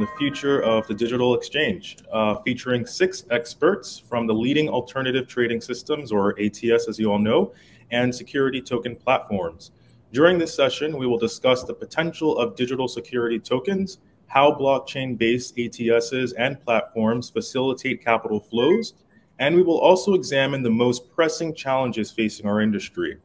the future of the digital exchange, uh, featuring six experts from the leading alternative trading systems, or ATS as you all know, and security token platforms. During this session, we will discuss the potential of digital security tokens, how blockchain based ATSs and platforms facilitate capital flows, and we will also examine the most pressing challenges facing our industry.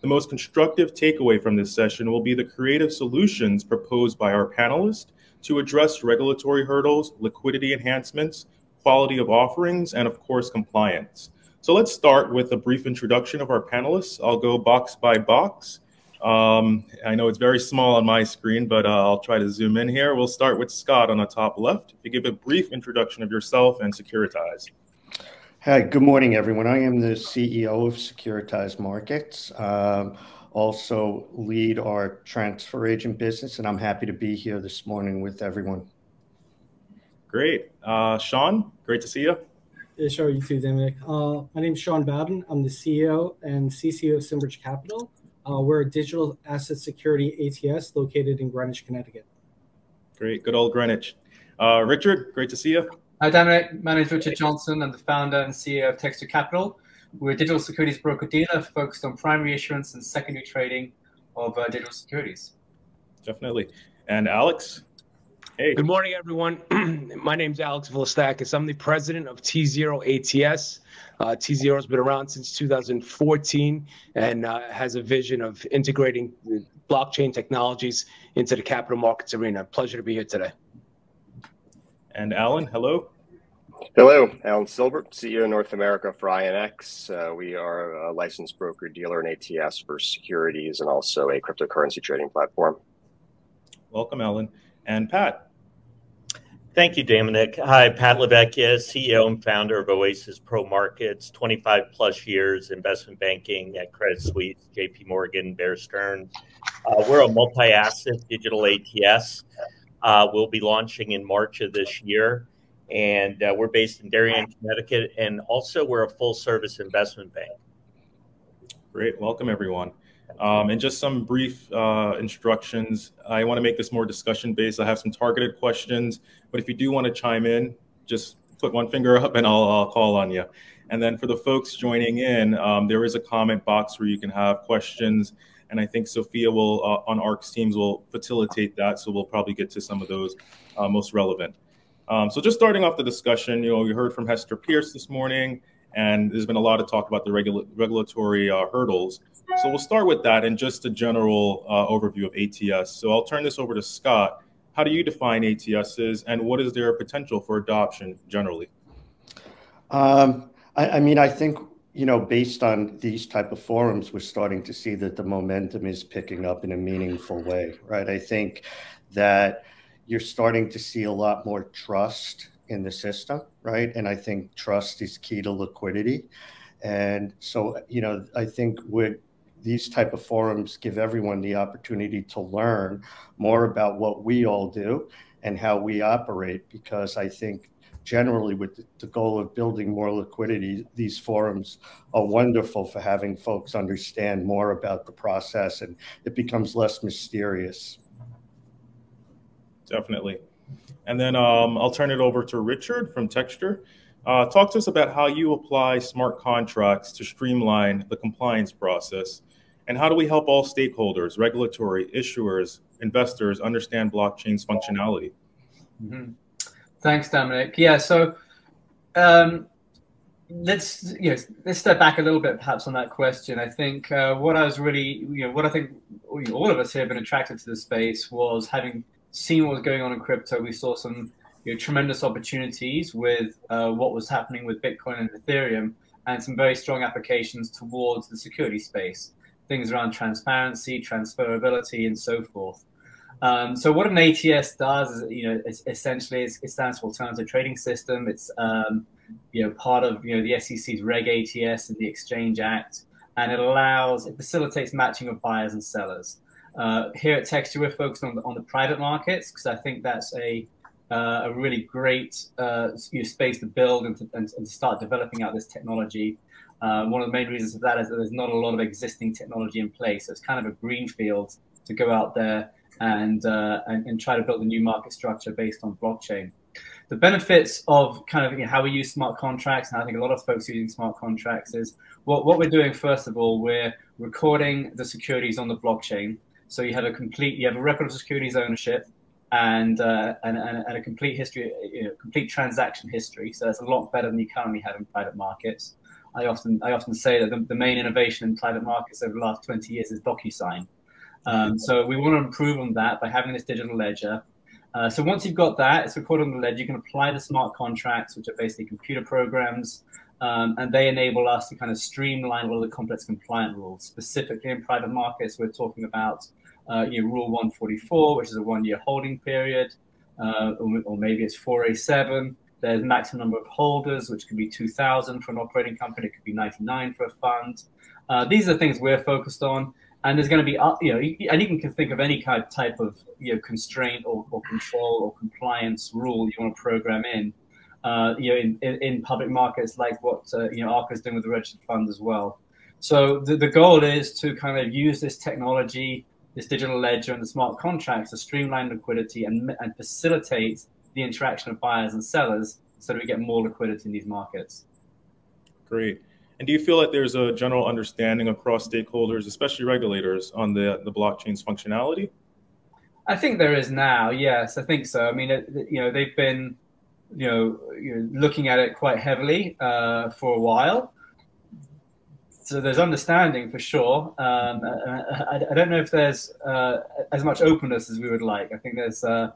The most constructive takeaway from this session will be the creative solutions proposed by our panelists to address regulatory hurdles, liquidity enhancements, quality of offerings, and of course, compliance. So let's start with a brief introduction of our panelists. I'll go box by box. Um, I know it's very small on my screen, but uh, I'll try to zoom in here. We'll start with Scott on the top left. You give a brief introduction of yourself and Securitize. Hi, good morning, everyone. I am the CEO of Securitize Markets. Um, also lead our transfer agent business, and I'm happy to be here this morning with everyone. Great. Uh, Sean, great to see you. Yeah, sure, you too, Damanick. Uh, my name is Sean Bowden. I'm the CEO and CCO of Symbridge Capital. Uh, we're a digital asset security ATS located in Greenwich, Connecticut. Great, good old Greenwich. Uh, Richard, great to see you. Hi, Damanick. My name is Richard Johnson. I'm the founder and CEO of Texture Capital. We're a digital securities broker dealer focused on primary issuance and secondary trading of uh, digital securities. Definitely. And Alex? Hey. Good morning, everyone. My name is Alex Vlastakis. I'm the president of tZERO ATS. Uh, tZERO has been around since 2014 and uh, has a vision of integrating blockchain technologies into the capital markets arena. Pleasure to be here today. And Alan, hello. Hello, Alan Silbert, CEO North America for INX. Uh, we are a licensed broker dealer and ATS for securities and also a cryptocurrency trading platform. Welcome, Alan. And Pat. Thank you, Damanick. Hi, Pat LeVecchia, CEO and founder of Oasis Pro Markets, 25 plus years investment banking at Credit Suisse, JP Morgan, Bear Stearns. Uh, we're a multi asset digital ATS uh, we'll be launching in March of this year. And uh, we're based in Darien, Connecticut. And also, we're a full service investment bank. Great. Welcome, everyone. Um, and just some brief uh, instructions. I want to make this more discussion based. I have some targeted questions, but if you do want to chime in, just put one finger up and I'll, I'll call on you. And then for the folks joining in, um, there is a comment box where you can have questions and I think Sophia will uh, on Arca's teams will facilitate that. So we'll probably get to some of those uh, most relevant. Um, so just starting off the discussion, you know, we heard from Hester Peirce this morning, and there's been a lot of talk about the regula- regulatory uh, hurdles. So we'll start with that and just a general uh, overview of ATS. So I'll turn this over to Scott. How do you define ATSs, and what is their potential for adoption generally? Um, I, I mean, I think you know, based on these type of forums, we're starting to see that the momentum is picking up in a meaningful way, right? I think that you're starting to see a lot more trust in the system, right? And I think trust is key to liquidity. And so, you know, I think with these type of forums give everyone the opportunity to learn more about what we all do and how we operate because I think generally with the goal of building more liquidity, these forums are wonderful for having folks understand more about the process and it becomes less mysterious. Definitely. And then um, I'll turn it over to Richard from Texture. Uh, talk to us about how you apply smart contracts to streamline the compliance process. And how do we help all stakeholders, regulatory, issuers, investors understand blockchain's functionality? Mm -hmm. Thanks, Damanick. Yeah, so um, let's you know, let's step back a little bit, perhaps, on that question. I think uh, what I was really, you know, what I think all of us here have been attracted to the space was having seen what was going on in crypto. We saw some you know, tremendous opportunities with uh, what was happening with Bitcoin and Ethereum, and some very strong applications towards the security space. Things around transparency, transferability, and so forth. Um, so what an ATS does is, you know, essentially it stands for Alternative Trading System. It's, um, you know, part of, you know, the SEC's Reg ATS and the Exchange Act, and it allows, it facilitates matching of buyers and sellers. Uh, here at Texture, we're focused on the, on the private markets because I think that's a, uh, a really great uh, space to build and to, and, and start developing out this technology. Uh, one of the main reasons for that is that there's not a lot of existing technology in place. So it's kind of a green field to go out there and, uh, and, and try to build a new market structure based on blockchain. The benefits of kind of you know, how we use smart contracts, and I think a lot of folks using smart contracts is what, what we're doing. First of all, we're recording the securities on the blockchain. So you have a complete, you have a record of securities ownership, and, uh, and, and, and, a complete history, you know, complete transaction history. So that's a lot better than you currently have in private markets. I often I often say that the, the main innovation in private markets over the last 20 years is DocuSign. Um, so we want to improve on that by having this digital ledger. Uh, so once you've got that, it's recorded on the ledger. You can apply the smart contracts, which are basically computer programs, um, and they enable us to kind of streamline all the complex compliant rules. Specifically in private markets, we're talking about you know, Rule 144, which is a one-year holding period, uh, or, or, maybe it's 4A7. There's maximum number of holders, which could be 2,000 for an operating company. It could be 99 for a fund. Uh, these are things we're focused on. And there's going to be, uh, you know, and you can think of any kind of type of, you know, constraint or, or control or compliance rule you want to program in, uh, you know, in, in, in, public markets like what, uh, you know, ARCA is doing with the registered fund as well. So the, the goal is to kind of use this technology this digital ledger and the smart contracts to streamline liquidity and, and facilitate the interaction of buyers and sellers so that we get more liquidity in these markets. Great. And do you feel that there's a general understanding across stakeholders, especially regulators, on the, the blockchain's functionality? I think there is now. Yes, I think so. I mean, it, you know, they've been, you know, you know looking at it quite heavily uh, for a while so there's understanding for sure. Um, I, I, don't know if there's uh, as much openness as we would like. I think there's, uh,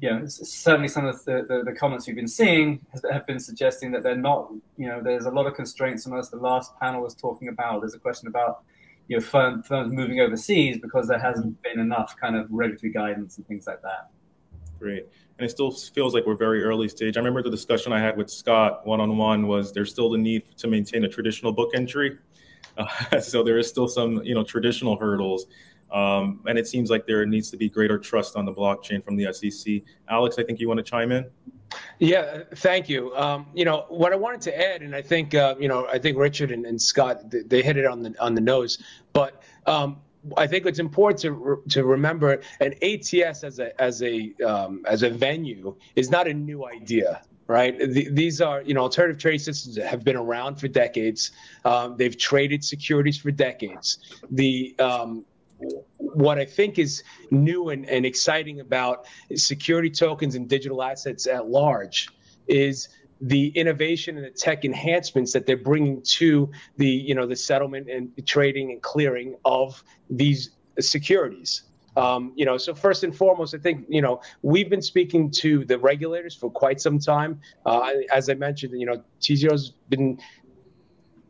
you know, certainly some of the, the, the, comments we've been seeing have been suggesting that they're not, you know, there's a lot of constraints on us. The last panel was talking about, there's a question about, you know, firm, firms moving overseas because there hasn't been enough kind of regulatory guidance and things like that. Great. And it still feels like we're very early stage. I remember the discussion I had with Scott one on one was there's still the need to maintain a traditional book entry uh, so there is still some, you know, traditional hurdles. Um, and it seems like there needs to be greater trust on the blockchain from the SEC. Alex, I think you want to chime in. Yeah, thank you. Um, you know what I wanted to add, and I think uh, you know I think Richard and, and Scott they hit it on the on the nose. But um, I think it's important to re- to remember an ATS as a as a um, as a venue is not a new idea right? These are, you know, alternative trading systems have been around for decades. Um, they've traded securities for decades. The um, what I think is new and, and exciting about security tokens and digital assets at large is the innovation and the tech enhancements that they're bringing to the you know the settlement and trading and clearing of these securities um, you know, so first and foremost, I think you know we've been speaking to the regulators for quite some time. Uh, as I mentioned, you know, tZERO's been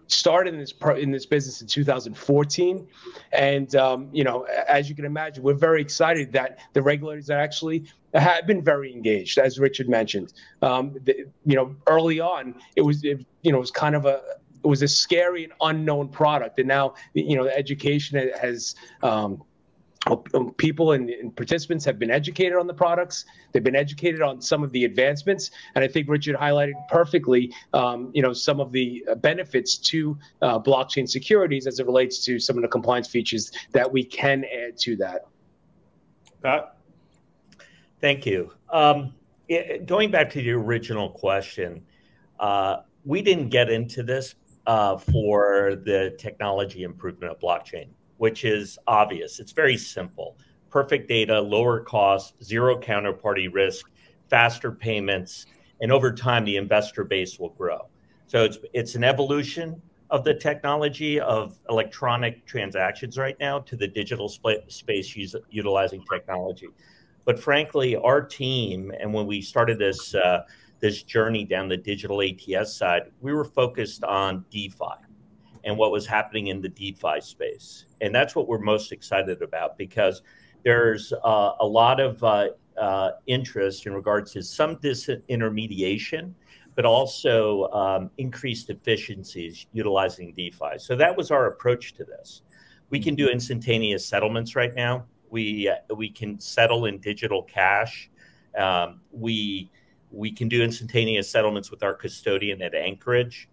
started in this in this business in 2014, and um, you know, as you can imagine, we're very excited that the regulators actually have been very engaged, as Richard mentioned. Um, the, you know, early on, it was it, you know it was kind of a it was a scary and unknown product, and now you know the education has um, people and, and, participants have been educated on the products. They've been educated on some of the advancements, and I think Richard highlighted perfectly, um, you know, some of the benefits to uh, blockchain securities as it relates to some of the compliance features that we can add to that. Pat, thank you. Um, it, going back to the original question, uh, we didn't get into this uh, for the technology improvement of blockchain which is obvious. It's very simple perfect data, lower cost, zero counterparty risk, faster payments, and over time the investor base will grow. So it's it's an evolution of the technology of electronic transactions right now to the digital space use, utilizing technology. But frankly, our team and when we started this uh, this journey down the digital ATS side, we were focused on DeFi and what was happening in the DeFi space. And that's what we're most excited about because there's uh, a lot of uh, uh, interest in regards to some disintermediation, but also um, increased efficiencies utilizing DeFi. So that was our approach to this. We can do instantaneous settlements right now. We uh, we can settle in digital cash. Um, we we can do instantaneous settlements with our custodian at Anchorage.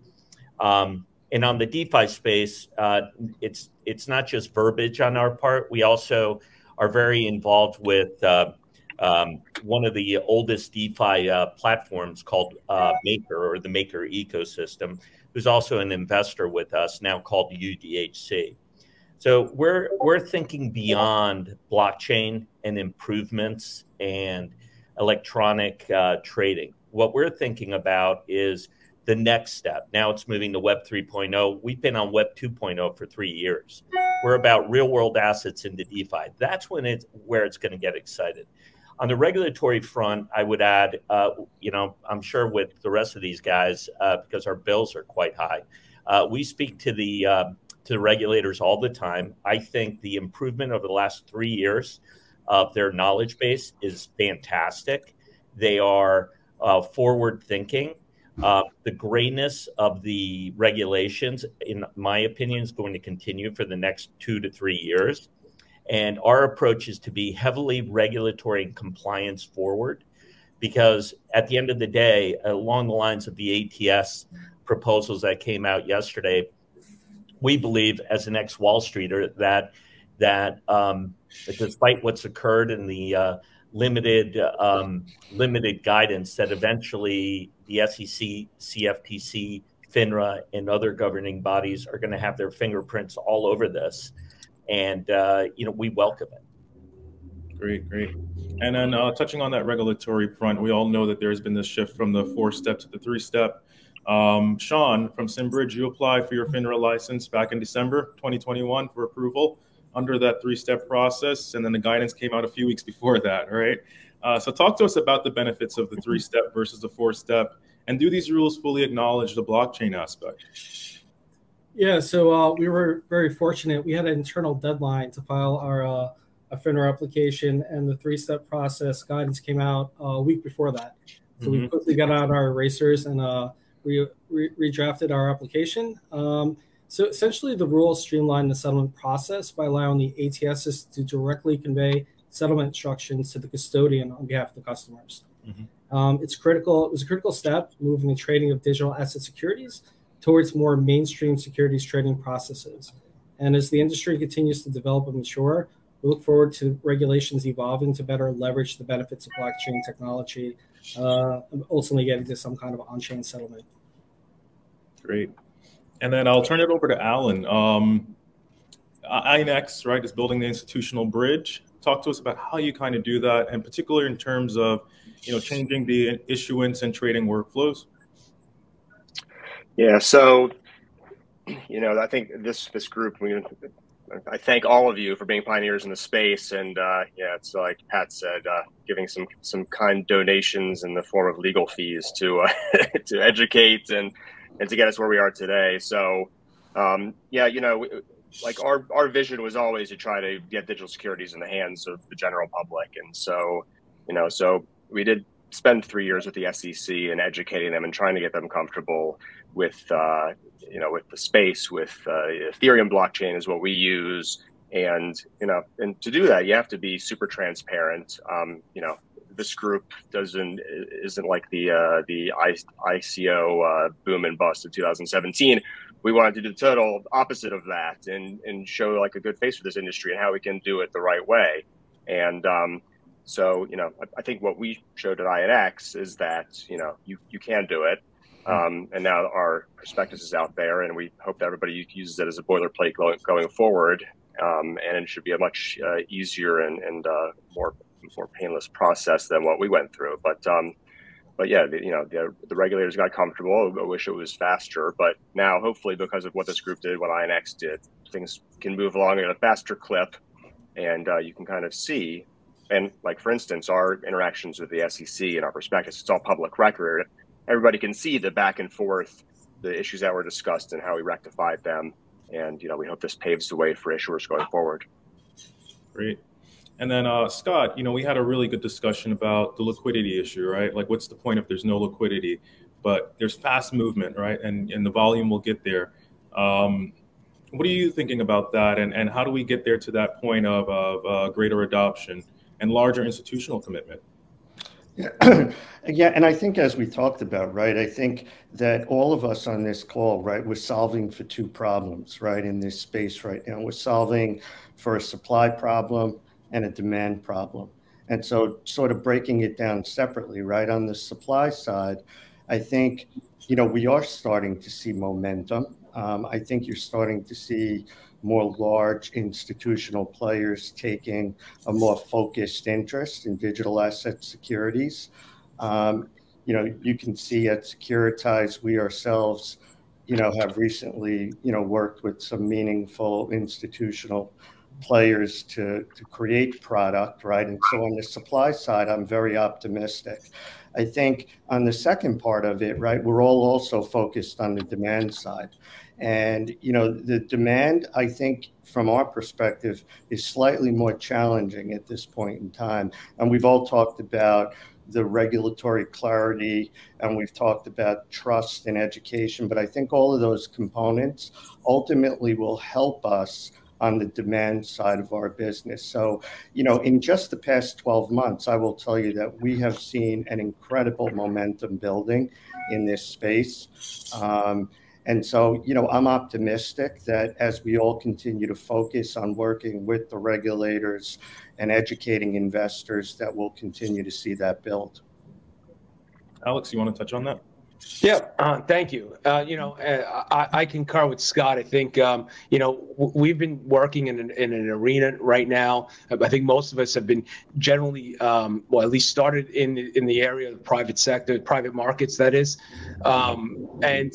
Um, and on the DeFi space, uh, it's it's not just verbiage on our part. We also are very involved with uh, um, one of the oldest DeFi uh, platforms called uh, Maker or the Maker ecosystem, who's also an investor with us now called UDHC. So we're we're thinking beyond blockchain and improvements and electronic uh, trading. What we're thinking about is the next step. Now it's moving to Web 3.0. We've been on Web 2.0 for three years. We're about real world assets into DeFi. That's when it's where it's going to get excited. On the regulatory front, I would add, uh, you know, I'm sure with the rest of these guys, uh, because our bills are quite high, uh, we speak to the uh, to the regulators all the time. I think the improvement over the last three years of their knowledge base is fantastic. They are uh, forward thinking. Uh, the grayness of the regulations, in my opinion, is going to continue for the next two to three years. And our approach is to be heavily regulatory and compliance forward because at the end of the day, along the lines of the ATS proposals that came out yesterday, we believe as an ex Wall Streeter that that um, despite what's occurred in the uh, limited um, limited guidance, that eventually the SEC, CFTC, FINRA, and other governing bodies are going to have their fingerprints all over this, and uh, you know we welcome it. Great, great. And then uh, touching on that regulatory front, we all know that there's been this shift from the four step to the three step. Um, Sean from Symbridge, you applied for your FINRA license back in December 2021 for approval under that three step process. And then the guidance came out a few weeks before that, right? Uh, so, talk to us about the benefits of the three step versus the four step. And do these rules fully acknowledge the blockchain aspect? Yeah, so uh, we were very fortunate. We had an internal deadline to file our uh, a FINRA application, and the three step process guidance came out a week before that. So mm-hmm. we quickly got out our erasers and uh, we re- redrafted our application. Um, so essentially, the rule streamlined the settlement process by allowing the ATSs to directly convey settlement instructions to the custodian on behalf of the customers. Mm-hmm. Um, it's critical. It was a critical step moving the trading of digital asset securities towards more mainstream securities trading processes. And as the industry continues to develop and mature, we look forward to regulations evolving to better leverage the benefits of blockchain technology, uh, ultimately getting to some kind of on-chain settlement. Great. And then I'll turn it over to Alan. Um, INX, right, is building the institutional bridge. Talk to us about how you kind of do that, and particularly in terms of, you know, changing the issuance and trading workflows. Yeah. So, you know, I think this this group, we, I thank all of you for being pioneers in the space, and uh, yeah, it's like Pat said, uh, giving some some kind donations in the form of legal fees to uh, to educate and and to get us where we are today. So, um, yeah, you know, like our our vision was always to try to get digital securities in the hands of the general public, and so, you know, so we did spend three years with the SEC and educating them and trying to get them comfortable with, uh, you know, with the space. With uh, Ethereum blockchain is what we use, and you know, and to do that, you have to be super transparent. Um, you know, this group doesn't isn't like the uh, the ICO uh, boom and bust of 2017. We wanted to do the total opposite of that and and show like a good face for this industry and how we can do it the right way. And um, so you know, I, I, think what we showed at INX is that you know you you can do it. Um, and now our prospectus is out there, and we hope that everybody uses it as a boilerplate going, going forward. Um, and it should be a much uh, easier and, and uh, more more painless process than what we went through. But um, but yeah, the, you know, the, the regulators got comfortable. I wish it was faster, but now hopefully because of what this group did, what INX did, things can move along at a faster clip, and uh, you can kind of see. And like for instance, our interactions with the SEC and our prospectus, it's all public record. Everybody can see the back and forth, the issues that were discussed, and how we rectified them. And you know, we hope this paves the way for issuers going forward. Great. And then uh, Scott, you know, we had a really good discussion about the liquidity issue, right? Like, what's the point if there's no liquidity? But there's fast movement, right? And and the volume will get there. Um, what are you thinking about that? And and how do we get there to that point of, of uh, greater adoption and larger institutional commitment? Yeah. yeah, and I think as we talked about, right, I think that all of us on this call, right, we're solving for two problems, right, in this space right now. We're solving for a supply problem and a demand problem. And so, sort of breaking it down separately, right on the supply side, I think you know we are starting to see momentum. Um, I think you're starting to see more large institutional players taking a more focused interest in digital asset securities. Um, you know, you can see at Securitize, we ourselves, you know, have recently, you know, worked with some meaningful institutional players to, to create product, right? And so on the supply side, I'm very optimistic. I think on the second part of it, right, we're all also focused on the demand side. And, you know, the demand, I think, from our perspective, is slightly more challenging at this point in time. And we've all talked about the regulatory clarity and we've talked about trust and education. But I think all of those components ultimately will help us on the demand side of our business. So, you know, in just the past 12 months, I will tell you that we have seen an incredible momentum building in this space. Um, and so, you know, I'm optimistic that as we all continue to focus on working with the regulators and educating investors, that we'll continue to see that build. Alex, you want to touch on that? Yeah, uh, thank you. Uh, you know, uh, I, I, concur with Scott. I think, um, you know, we've been working in an, in an, arena right now. I think most of us have been generally, um, well, at least started in in the area of the private sector, private markets, that is, um, and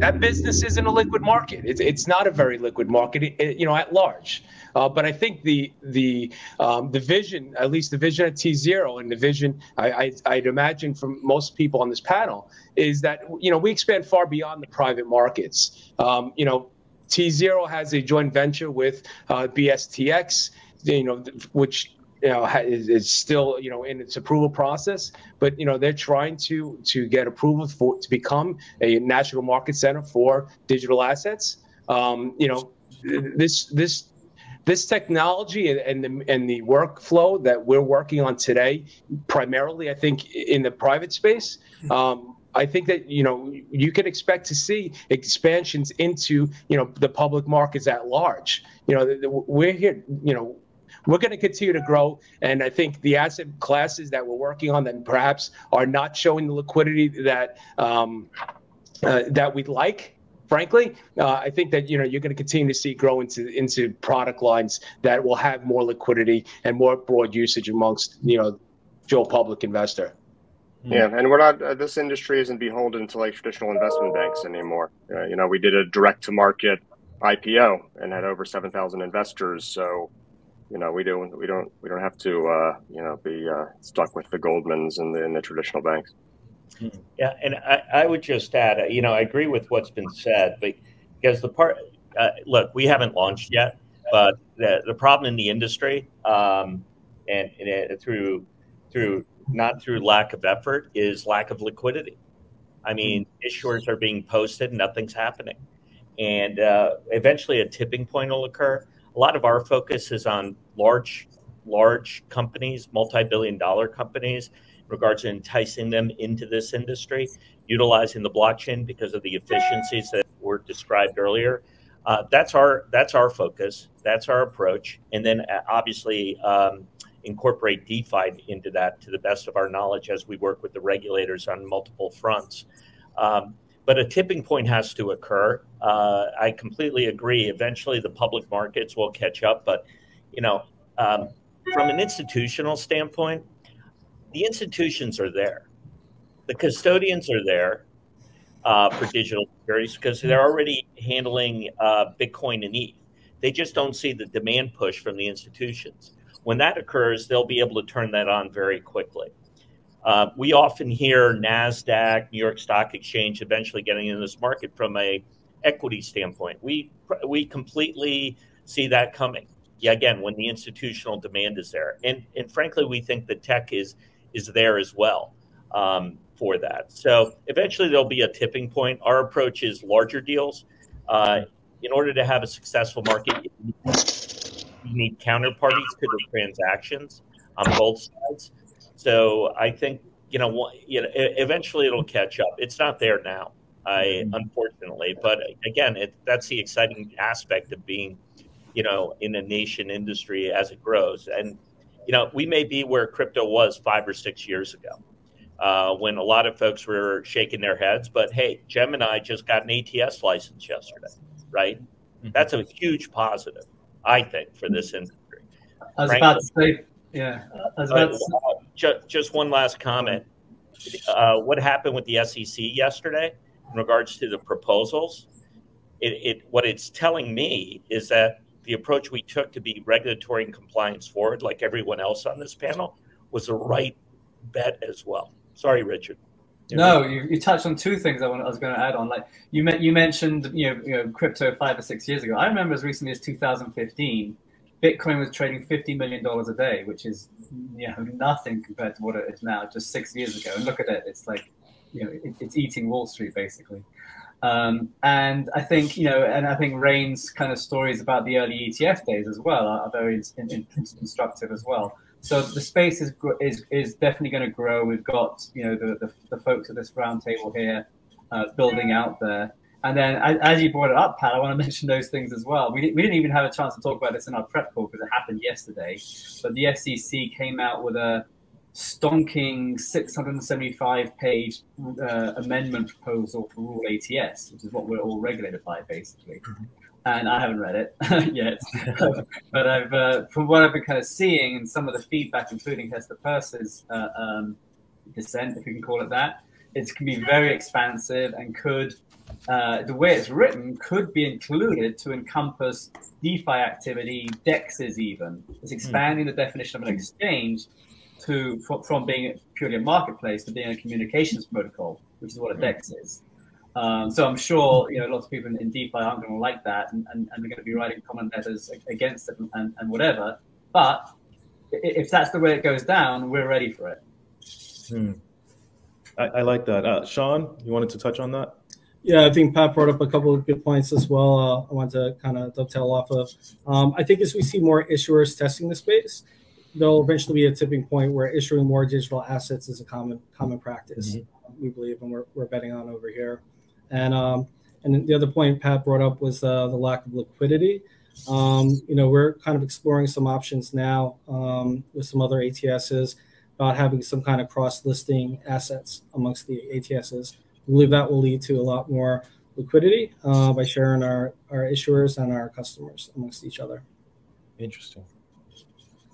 that business isn't a liquid market. It's, it's not a very liquid market, you know, at large. Uh, but I think the the um, the vision, at least the vision at tZERO, and the vision I, I, would imagine from most people on this panel, is that you know we expand far beyond the private markets. Um, you know, tZERO has a joint venture with uh, BSTX, you know, which you know is, is, still you know in its approval process but you know they're trying to to get approval for to become a national market center for digital assets um, you know this this this technology and, and the and the workflow that we're working on today primarily i think in the private space um, I think that you know you can expect to see expansions into you know the public markets at large. You know we're here. You know we're going to continue to grow. And I think the asset classes that we're working on that perhaps are not showing the liquidity that um, uh, that we'd like. Frankly, uh, I think that you know you're going to continue to see grow into into product lines that will have more liquidity and more broad usage amongst you know Joe public investor. Yeah, and we're not. Uh, this industry isn't beholden to like traditional investment banks anymore. Uh, you know, we did a direct to market IPO and had over seven thousand investors. So you know, we don't we don't we don't have to uh, you know be uh, stuck with the Goldmans and the, and the traditional banks. Yeah, and I, I, would just add, uh, you know, I agree with what's been said, but because the part, uh, look, we haven't launched yet, but the, the problem in the industry, um, and, and it, through through not through lack of effort, is lack of liquidity. I mean, issuers are being posted, nothing's happening, and uh, eventually a tipping point will occur a lot of our focus is on large, large companies, multi-billion dollar companies, in regards to enticing them into this industry, utilizing the blockchain because of the efficiencies that were described earlier. Uh, that's our that's our focus. That's our approach, and then uh, obviously um, incorporate DeFi into that to the best of our knowledge as we work with the regulators on multiple fronts. Um, but a tipping point has to occur. Uh, I completely agree. Eventually, the public markets will catch up. But you know, um, from an institutional standpoint, the institutions are there. The custodians are there uh, for digital securities because they're already handling uh, Bitcoin and ETH. They just don't see the demand push from the institutions. When that occurs, they'll be able to turn that on very quickly. Uh, we often hear NASDAQ, New York Stock Exchange, eventually getting in this market from a equity standpoint. We, we completely see that coming. Yeah, again, when the institutional demand is there. And, and frankly, we think the tech is, is there as well um, for that. So eventually there'll be a tipping point. Our approach is larger deals. Uh, in order to have a successful market, you need counterparties to the transactions on both sides. So I think you know, you know, eventually it'll catch up. It's not there now, I mm-hmm. unfortunately, but again, it, that's the exciting aspect of being you know, in a nation industry as it grows. And, you know, we may be where crypto was five or six years ago. Uh, when a lot of folks were shaking their heads, but hey, Gemini just got an ATS license yesterday, right? Mm-hmm. That's a huge positive, I think, for this industry. I was Frankly, about to say, yeah. I was about to say. Just, just one last comment. Uh, what happened with the SEC yesterday in regards to the proposals? It, it what it's telling me is that the approach we took to be regulatory and compliance forward, like everyone else on this panel, was the right bet as well. Sorry, Richard. No, you, you touched on two things I, want, I was going to add on. Like you, you mentioned, you know, you know, crypto five or six years ago. I remember as recently as 2015, Bitcoin was trading fifty million dollars a day, which is you know nothing compared to what it is now. Just six years ago, and look at it; it's like you know it, it's eating Wall Street basically. Um, and I think you know, and I think Rain's kind of stories about the early ETF days as well are, are very in, in, instructive as well. So the space is is is definitely going to grow. We've got you know the the, the folks at this roundtable here uh, building out there. And then, as you brought it up, Pat, I want to mention those things as well. We, we didn't even have a chance to talk about this in our prep call because it happened yesterday. But the SEC came out with a stonking 675 page uh, amendment proposal for Rule ATS, which is what we're all regulated by, basically. Mm-hmm. And I haven't read it yet, but I've uh, from what I've been kind of seeing and some of the feedback, including Hester Peirce's uh, um, dissent, if you can call it that, it can be very expansive and could uh, the way it's written could be included to encompass DeFi activity, DEXs even. It's expanding mm. the definition of an exchange to from, from, being purely a marketplace to being a communications protocol, which is what a hmm. DEX is. Um, so I'm sure you know lots of people in, in DeFi aren't going to like that, and, and, and, they're going to be writing comment letters against it and, and whatever. But if that's the way it goes down, we're ready for it. Hmm. I, I, like that. Uh, Sean, you wanted to touch on that? Yeah, I think Pat brought up a couple of good points as well. Uh, I want to kind of dovetail off of. Um, I think as we see more issuers testing the space, there'll eventually be a tipping point where issuing more digital assets is a common common practice. Mm-hmm. We believe, and we're, we're betting on over here. And um, and the other point Pat brought up was uh, the lack of liquidity. Um, you know, we're kind of exploring some options now um, with some other ATSs about having some kind of cross-listing assets amongst the ATSs believe that will lead to a lot more liquidity uh, by sharing our, our issuers and our customers amongst each other. Interesting.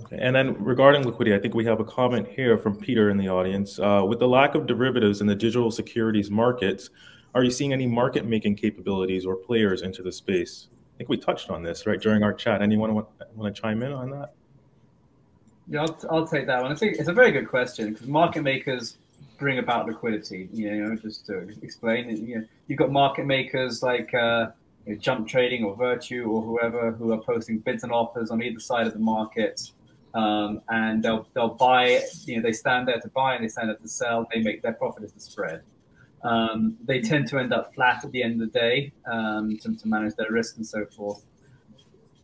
Okay. And then regarding liquidity, I think we have a comment here from Peter in the audience. Uh, with the lack of derivatives in the digital securities markets, are you seeing any market making capabilities or players into the space? I think we touched on this right during our chat. Anyone want, want to chime in on that? Yeah, I'll, I'll take that one. I think it's a very good question because market makers bring about liquidity. You know, just to explain, you know, you've got market makers like uh, you know, Jump Trading or Virtu or whoever who are posting bids and offers on either side of the market, um, and they'll they'll buy. You know, they stand there to buy and they stand there to sell. They make their profit is the spread. Um, they tend to end up flat at the end of the day um, to, to manage their risk and so forth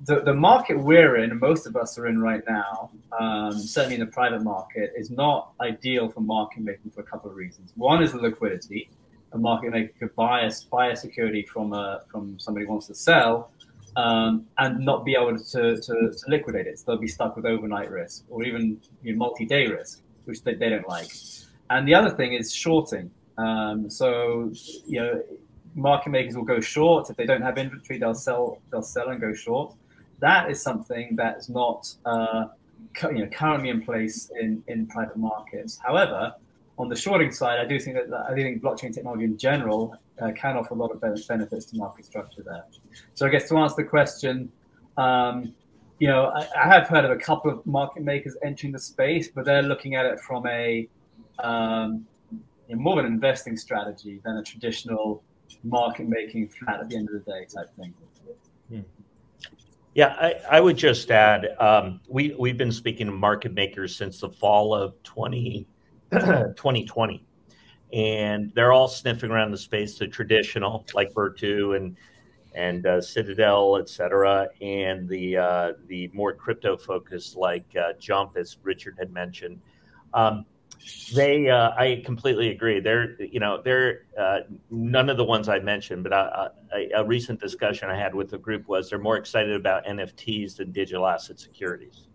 the, the market we're in, most of us are in right now, um, certainly in the private market, is not ideal for market making for a couple of reasons. One is the liquidity. A market maker could buy a, buy a security from a, from somebody who wants to sell um, and not be able to, to, to, liquidate it. So they'll be stuck with overnight risk or even you know, multi-day risk, which they, they don't like. And the other thing is shorting. Um, so, you know, market makers will go short. If they don't have inventory, they'll sell, they'll sell and go short that is something that is not uh, you know, currently in place in, in private markets. However, on the shorting side, I do think that I do think blockchain technology in general uh, can offer a lot of benefits to market structure there. So I guess to answer the question, um, you know, I, I, have heard of a couple of market makers entering the space, but they're looking at it from a um, you know, more of an investing strategy than a traditional market making flat at the end of the day type thing. Hmm. Yeah, I, I would just add um, we, we've been speaking to market makers since the fall of 20, 2020. And they're all sniffing around the space, the traditional, like Virtu and and uh, Citadel, et cetera, and the uh, the more crypto focused, like uh, Jump, as Richard had mentioned. Um, they, uh, I completely agree. They're, you know, they're uh, none of the ones I mentioned, but I, I, a recent discussion I had with the group was they're more excited about NFTs than digital asset securities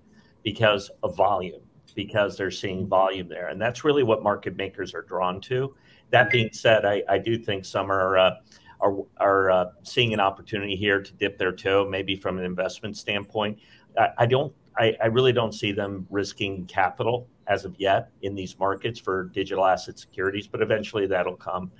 because of volume, because they're seeing volume there, and that's really what market makers are drawn to. That being said, I, I do think some are. Uh, are, are uh, seeing an opportunity here to dip their toe, maybe from an investment standpoint. I, I don't I, I, really don't see them risking capital as of yet in these markets for digital asset securities, but eventually that'll come.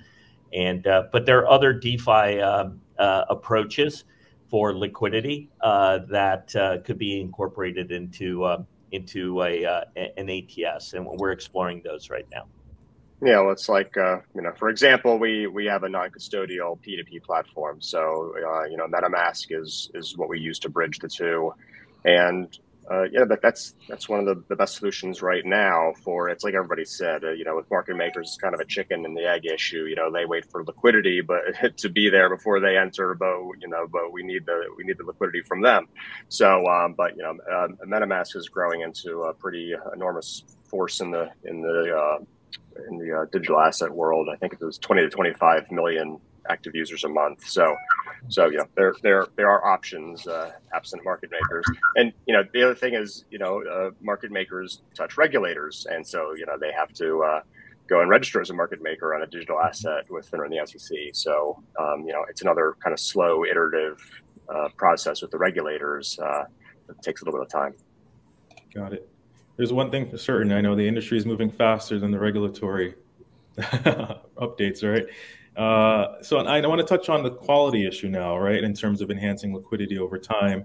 And uh, but there are other DeFi uh, uh, approaches for liquidity uh, that uh, could be incorporated into uh, into a an ATS, and we're exploring those right now. Yeah, well, it's like you know, for example, we we have a non-custodial P2P platform, so you know, MetaMask is is what we use to bridge the two, and uh, yeah, but that's that's one of the, the best solutions right now for it's like everybody said, uh, you know, with market makers, it's kind of a chicken and the egg issue. You know, they wait for liquidity, but to be there before they enter, but you know, but we need the we need the liquidity from them. So, um, but you know, uh, MetaMask is growing into a pretty enormous force in the in the uh, in the uh, digital asset world. I think it was 20 to 25 million active users a month. So, so know, there there there are options uh, absent market makers. And you know, the other thing is, you know, uh, market makers touch regulators, and so you know they have to uh, go and register as a market maker on a digital asset with FINRA and the SEC. So, um, you know, it's another kind of slow, iterative uh, process with the regulators. Uh, takes a little bit of time. Got it. There's one thing for certain. I know the industry is moving faster than the regulatory updates, right? Uh, so I, want to touch on the quality issue now, right? In terms of enhancing liquidity over time.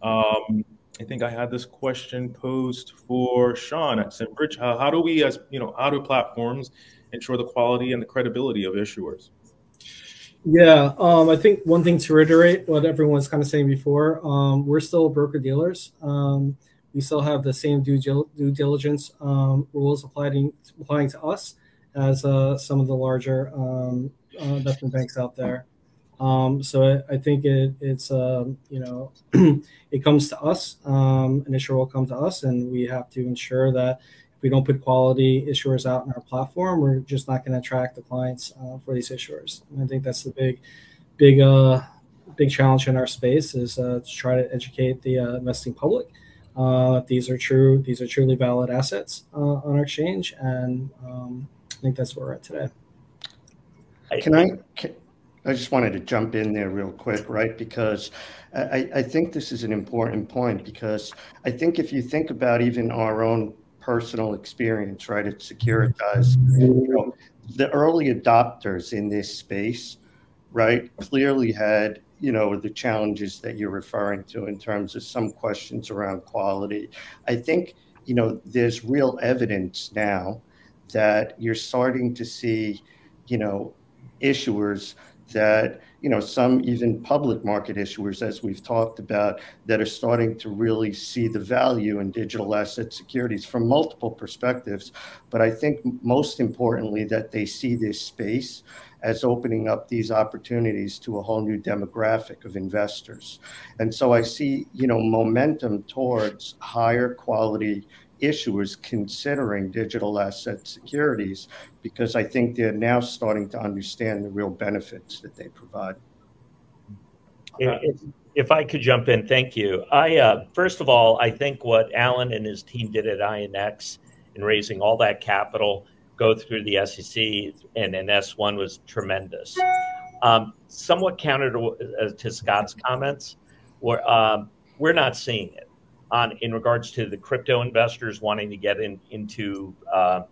Um, I think I had this question posed for Sean at Symbridge. How, how do we, as you know, how do platforms ensure the quality and the credibility of issuers? Yeah, um, I think one thing to reiterate what everyone's kind of saying before, um, we're still broker dealers. Um, we still have the same due, due diligence um, rules applying applying to us as uh, some of the larger um, uh, investment banks out there. Um, so I, I, think it, it's um, you know it comes to us. Um, an issuer will come to us, and we have to ensure that if we don't put quality issuers out in our platform, we're just not going to attract the clients uh, for these issuers. And I think that's the big, big, uh, big challenge in our space is uh, to try to educate the uh, investing public. Uh, these are true. These are truly valid assets uh, on our exchange, and um, I think that's where we're at today. Can I? Can, I just wanted to jump in there real quick, right? Because I, I think this is an important point because I think if you think about even our own personal experience, right, at Securitize, you know, the early adopters in this space, right, clearly had you know the challenges that you're referring to in terms of some questions around quality. I think you know there's real evidence now that you're starting to see, you know, issuers that you know some even public market issuers as we've talked about that are starting to really see the value in digital asset securities from multiple perspectives. But i think most importantly that they see this space as opening up these opportunities to a whole new demographic of investors. And so i see you know momentum towards higher quality issuers considering digital asset securities because I think they're now starting to understand the real benefits that they provide. If, if I could jump in, thank you. I uh, first of all, I think what Alan and his team did at INX in raising all that capital, go through the SEC and an S1 was tremendous. Um, somewhat counter to, uh, to Scott's comments, where um, we're not seeing it on in regards to the crypto investors wanting to get in, into uh,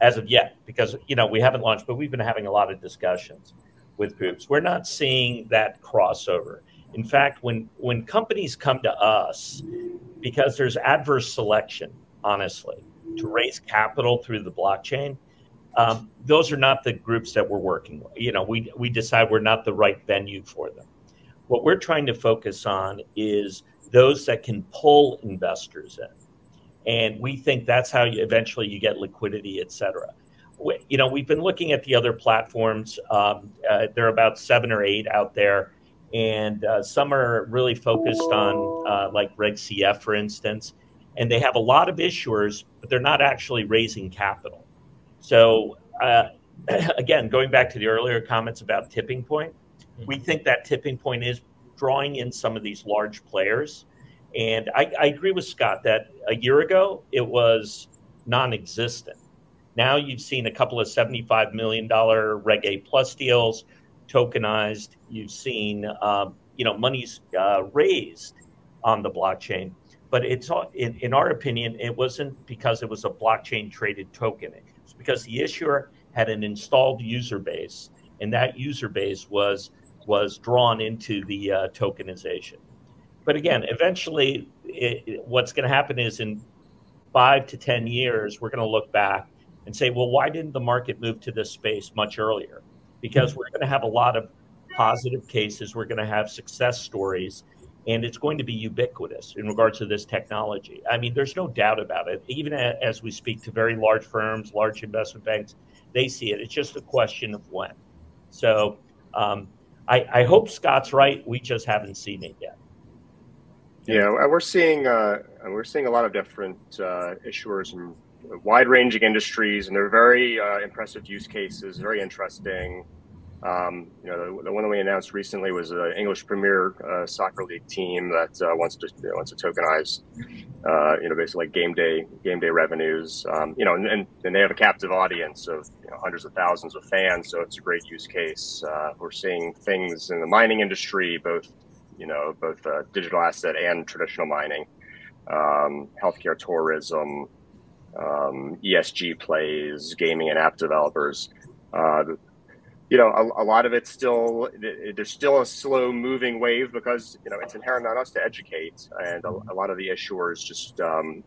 as of yet because you know we haven't launched, but we've been having a lot of discussions with groups. We're not seeing that crossover. In fact, when when companies come to us because there's adverse selection, honestly, to raise capital through the blockchain, um, those are not the groups that we're working with. You know, we we decide we're not the right venue for them. What we're trying to focus on is those that can pull investors in. And we think that's how you eventually you get liquidity, et cetera. We, you know, we've been looking at the other platforms. Um, uh, there are about seven or eight out there, and uh, some are really focused on uh, like Reg CF, for instance, and they have a lot of issuers, but they're not actually raising capital. So, uh, again, going back to the earlier comments about tipping point, we think that tipping point is drawing in some of these large players. And I, I agree with Scott that a year ago it was non existent. Now you've seen a couple of $75 million Reg A plus deals tokenized. You've seen, um, you know, money's uh, raised on the blockchain. But it's in, in our opinion, it wasn't because it was a blockchain traded token. It's because the issuer had an installed user base, and that user base was was drawn into the uh, tokenization. But again, eventually, it, what's going to happen is in five to ten years, we're going to look back and say, well, why didn't the market move to this space much earlier? Because we're going to have a lot of positive cases, we're going to have success stories, and it's going to be ubiquitous in regards to this technology. I mean, there's no doubt about it. Even as we speak to very large firms, large investment banks, they see it. It's just a question of when. So um, I, I, hope Scott's right. We just haven't seen it yet. Yeah, we're seeing uh, we're seeing a lot of different uh, issuers and wide ranging industries, and they're very uh, impressive use cases, very interesting. Um, you know, the, the, one that we announced recently was an English Premier uh, Soccer League team that uh, wants to you know, wants to tokenize, uh, you know, basically like game day game day revenues. Um, you know, and, and, and, they have a captive audience of you know, hundreds of thousands of fans, so it's a great use case. Uh, we're seeing things in the mining industry, both you know, both uh, digital asset and traditional mining, um, healthcare, tourism, um, ESG plays, gaming and app developers. Uh, you know, a, a, lot of it's still there's still a slow moving wave because you know it's inherent on us to educate, and a, a lot of the issuers just um,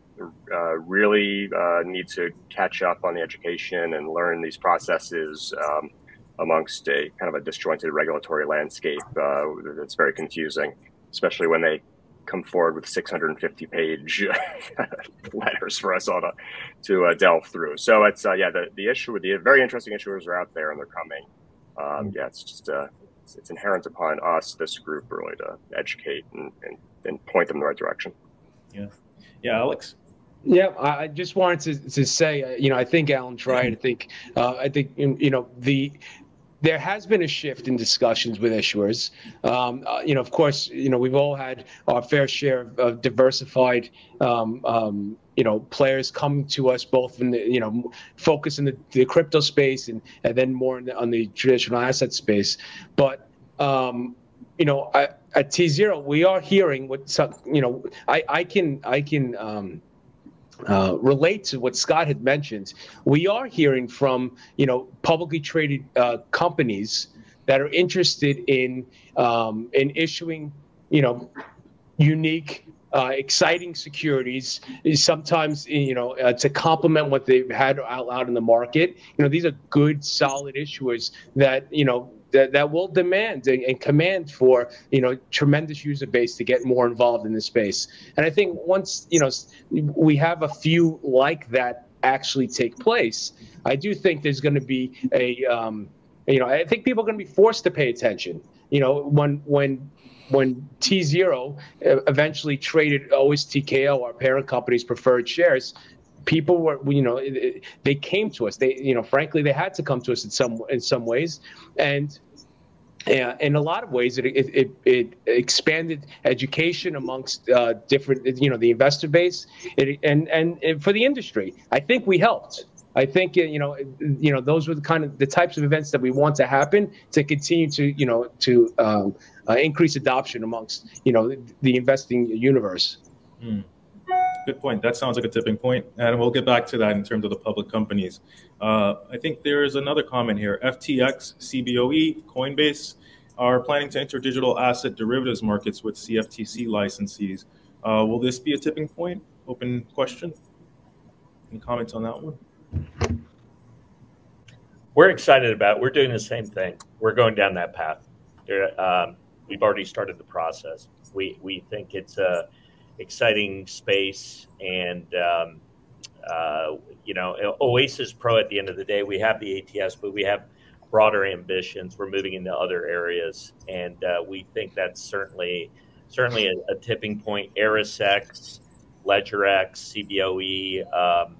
uh, really uh, need to catch up on the education and learn these processes um, amongst a kind of a disjointed regulatory landscape uh, that's very confusing, especially when they come forward with 650 page letters for us all to, to uh, delve through. So it's uh, yeah, the the issue with the very interesting issuers are out there and they're coming um, yeah, it's just uh, it's, it's, inherent upon us, this group, really to educate and, and, and point them in the right direction. Yeah, yeah, Alex. Yeah, I just wanted to, to say, uh, you know, I think Alan's right. I think, uh, I think, you know, the there has been a shift in discussions with issuers. Um, uh, you know, of course, you know we've all had our fair share of, of diversified, um, um, you know, players come to us both in the you know focus in the, the crypto space and and then more the, on the traditional asset space. But um, you know, I, at tZERO, we are hearing what some, you know. I I can I can. Uh, relate to what Scott had mentioned, we are hearing from you know publicly traded uh, companies that are interested in um, in issuing you know unique. Uh, exciting securities sometimes you know uh, to complement what they've had out, out in the market. You know these are good, solid issuers that you know that, that will demand and, and, command for you know tremendous user base to get more involved in this space. And I think once you know we have a few like that actually take place, I do think there's going to be a um, you know I think people are going to be forced to pay attention. You know when when when tZERO eventually traded OSTKO, our parent company's preferred shares, people were you know they came to us. They you know frankly they had to come to us in some in some ways. And uh, in a lot of ways it, it, it, it expanded education amongst uh, different you know the investor base. It, and, and and for the industry i think we helped. I think you know, you know, those were the kind of the types of events that we want to happen to continue to, you know, to um, uh, increase adoption amongst, you know, the investing universe. Mm good point. That sounds like a tipping point, and we'll get back to that in terms of the public companies. Uh, I think there is another comment here. FTX, CBOE, Coinbase are planning to enter digital asset derivatives markets with CFTC licensees. Uh, will this be a tipping point? Open question. Any comments on that one? We're excited about. It. We're doing the same thing. We're going down that path. Um, we've already started the process. We we think it's a exciting space. And, um, uh, you know, Oasis Pro at the end of the day, we have the ATS, but we have broader ambitions. We're moving into other areas. And uh, we think that's certainly certainly a, a tipping point. ErisX, LedgerX, CBOE, um,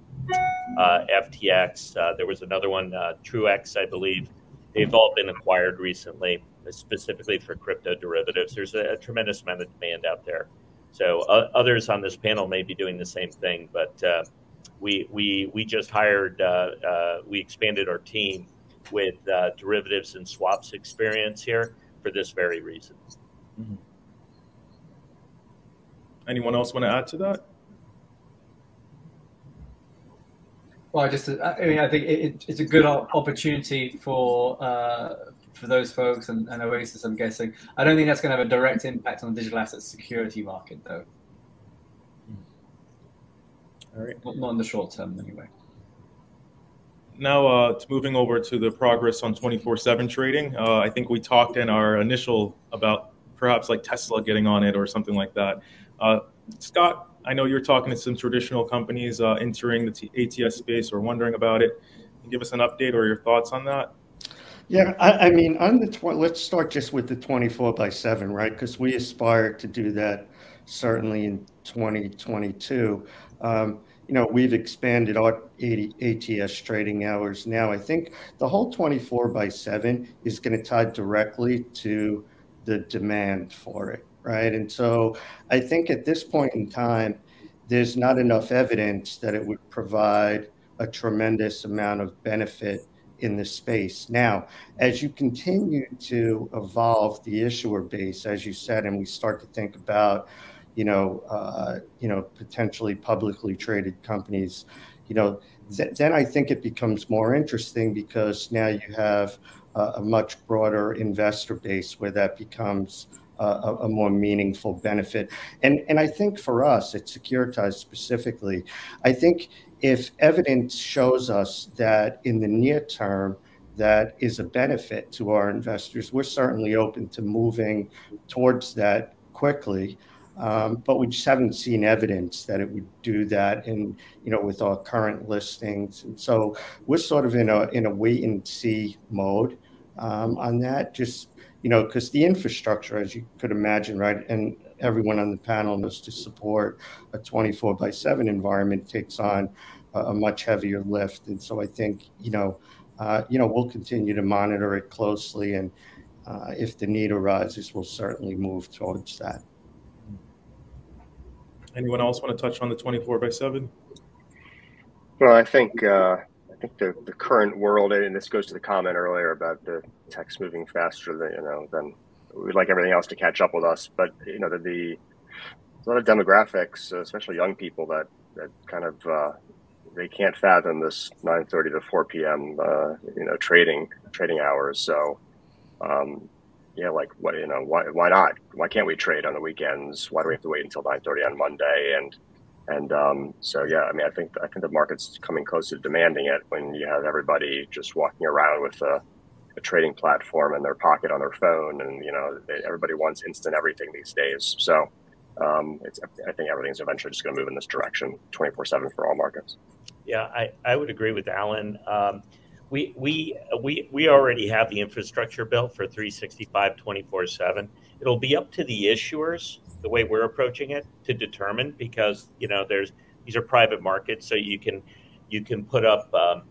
uh, FTX. Uh, there was another one, uh, TrueX, I believe. They've all been acquired recently, specifically for crypto derivatives. There's a, a tremendous amount of demand out there. So uh, others on this panel may be doing the same thing, but uh, we we we just hired, uh, we expanded our team with derivatives and swaps experience here for this very reason. Mm-hmm. Anyone else want to add to that? Well, I just I mean, I think it, it's a good opportunity for uh, for those folks and, and, Oasis. I'm guessing. I don't think that's going to have a direct impact on the digital asset security market, though. All right. Not, not in the short term, anyway. Now, uh, moving over to the progress on 24/7 trading. Uh, I think we talked in our initial about perhaps like Tesla getting on it or something like that. Uh, Scott, I know you're talking to some traditional companies uh, entering the ATS space or wondering about it. give us an update or your thoughts on that? Yeah, I, I mean, on the tw- let's start just with the 24 by 7, right? Because we aspire to do that certainly in 2022. Um, you know, we've expanded our ATS trading hours now. I think the whole 24 by 7 is going to tie directly to the demand for it right? And so I think at this point in time, there's not enough evidence that it would provide a tremendous amount of benefit in this space. Now, as you continue to evolve the issuer base, as you said, and we start to think about, you know, uh, you know, potentially publicly traded companies, you know, th- then I think it becomes more interesting because now you have a much broader investor base where that becomes a, a, more meaningful benefit. And, and I think for us at Securitize specifically, I think if evidence shows us that in the near term, that is a benefit to our investors, we're certainly open to moving towards that quickly. Um, but we just haven't seen evidence that it would do that in you know with our current listings and so we're sort of in a in a wait and see mode um, on that just you know, because the infrastructure, as you could imagine, right, and everyone on the panel knows to support a 24 by 7 environment takes on a, a much heavier lift. And so I think, you know, uh, you know, we'll continue to monitor it closely. And uh, if the need arises, we'll certainly move towards that. Anyone else want to touch on the 24 by 7? Well, I think uh, think the, the current world, and this goes to the comment earlier about the tech's moving faster than you know than we'd like everything else to catch up with us. But you know the, the a lot of demographics, especially young people, that that kind of uh, they can't fathom this 9:30 to 4 p.m. Uh, you know trading trading hours. So um, yeah, like what you know why why not? Why can't we trade on the weekends? Why do we have to wait until 9:30 on Monday? And and um, so, yeah, I mean, I think I think the market's coming close to demanding it when you have everybody just walking around with a, a trading platform in their pocket on their phone, and you know, they, everybody wants instant everything these days. So, um, I think everything's eventually just going to move in this direction, twenty four seven for all markets. Yeah, I, I would agree with Alan. Um, we we we we already have the infrastructure built for 365 24 7 it'll be up to the issuers the way we're approaching it to determine because you know there's these are private markets, so you can you can put up um,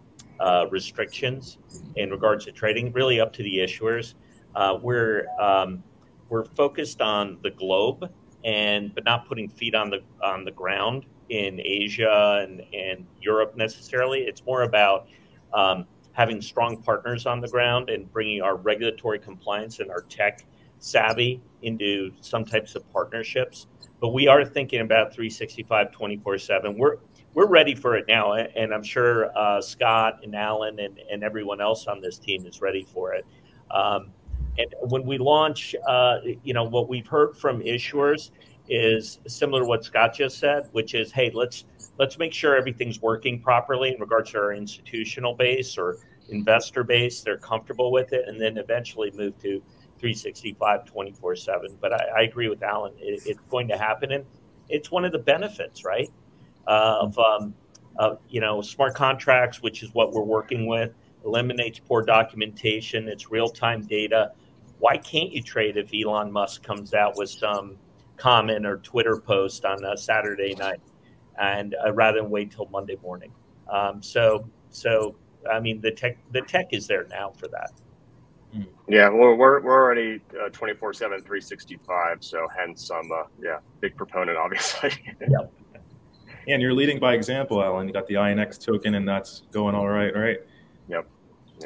uh, restrictions in regards to trading. Really up to the issuers. Uh, we're um, we're focused on the globe and but not putting feet on the on the ground in Asia and, and Europe necessarily. It's more about um, having strong partners on the ground and bringing our regulatory compliance and our tech savvy into some types of partnerships. But we are thinking about 365 24 7. We're we're ready for it now, and I'm sure uh, Scott and Alan and, and everyone else on this team is ready for it. Um, and when we launch, uh, you know, what we've heard from issuers is similar to what Scott just said, which is, hey, let's let's make sure everything's working properly in regards to our institutional base or investor base. They're comfortable with it, and then eventually move to 365 24 7 but I, I, agree with alan it, it's going to happen and it's one of the benefits right of um, of you know smart contracts which is what we're working with eliminates poor documentation it's real-time data why can't you trade if elon musk comes out with some comment or twitter post on a saturday night and uh, rather than wait till monday morning Um, so so I mean the tech the tech is there now for that. Yeah, well, we're we're already uh, twenty four seven, three sixty five. So hence I'm a yeah big proponent, obviously. yep. And you're leading by example, Alan. You got the INX token, and that's going all right, right? Yep.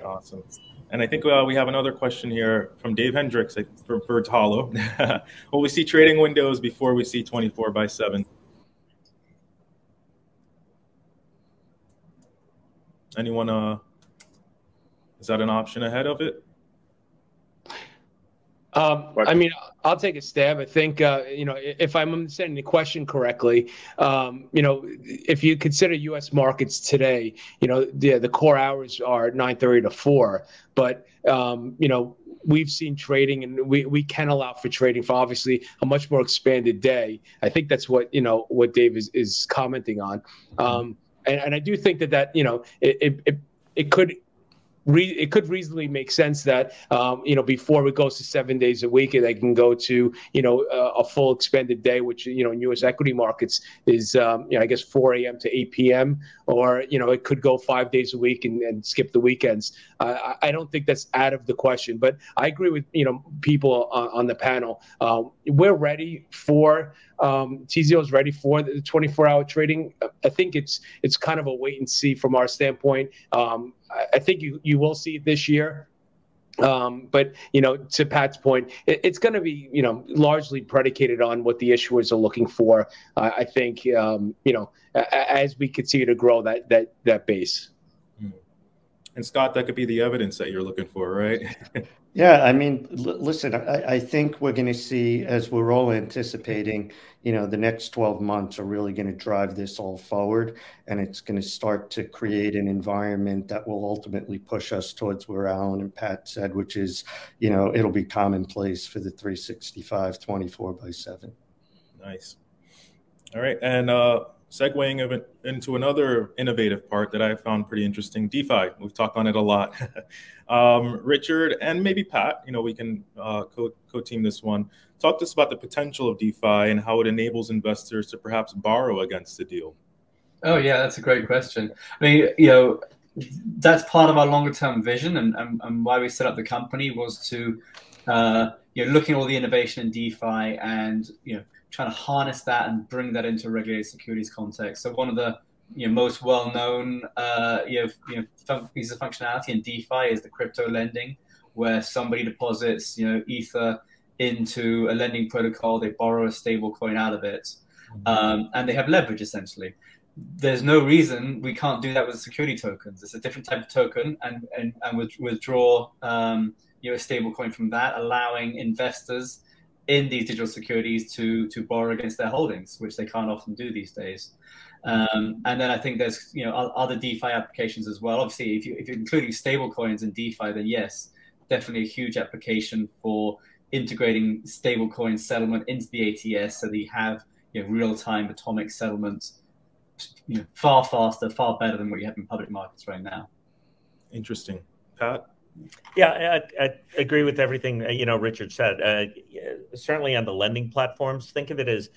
Awesome. And I think uh, we have another question here from Dave Hendricks Vertalo. Will we see trading windows before we see 24 by 7? Anyone, uh, is that an option ahead of it? Um, I mean, I'll take a stab. I think, uh, you know, if I'm understanding the question correctly, um, you know, if you consider U.S. markets today, you know, the the core hours are 9:30 to 4, but um, you know, we've seen trading and we, we can allow for trading for obviously a much more expanded day. I think that's what, you know, what Dave is, is commenting on. Um, and, and I do think that that, you know, it, it, it could re- it could reasonably make sense that um, you know before it goes to seven days a week, they can go to you know a, a full expanded day, which you know in U.S. equity markets is um, you know I guess 4 a.m. to 8 p.m. or you know it could go five days a week and, and skip the weekends. Uh, I don't think that's out of the question, but I agree with you know people on, on the panel. Um, we're ready for um, tZERO is ready for the 24-hour trading. I think it's it's kind of a wait and see from our standpoint. Um, I, I, think you you will see it this year. Um, but you know, to Pat's point, it, it's going to be you know largely predicated on what the issuers are looking for. Uh, I think um, you know as we continue to grow that that that base. And Scott, that could be the evidence that you're looking for, right? Yeah, I mean, l- listen, I, I think we're going to see, as we're all anticipating, you know, the next 12 months are really going to drive this all forward. And it's going to start to create an environment that will ultimately push us towards where Alan and Pat said, which is, you know, it'll be commonplace for the 365 24 by 7. Nice. All right. And uh, segueing into another innovative part that I found pretty interesting, DeFi. We've talked on it a lot. um, Richard and maybe Pat, you know, we can uh, co- co-team this one. Talk to us about the potential of DeFi and how it enables investors to perhaps borrow against the deal. Oh yeah, that's a great question. I mean, you know, that's part of our longer term vision and, and, and why we set up the company was to uh, you know looking at all the innovation in DeFi and you know trying to harness that and bring that into a regulated securities context. So one of the you know, most well-known uh, you know, you know pieces of functionality in DeFi is the crypto lending, where somebody deposits you know ether into a lending protocol, they borrow a stable coin out of it, mm-hmm. um, and they have leverage essentially. There's no reason we can't do that with security tokens. It's a different type of token, and and, and with, withdraw um, you know a stable coin from that, allowing investors in these digital securities to to borrow against their holdings, which they can't often do these days. Um, and then I think there's you know other DeFi applications as well. Obviously, if you if you're including stable coins in DeFi, then yes, definitely a huge application for integrating stable coin settlement into the ATS so that you have you know, real time atomic settlement you know, far faster, far better than what you have in public markets right now. Interesting. Pat? Yeah, I, I, agree with everything uh, you know Richard said. Uh, certainly on the lending platforms, think of it as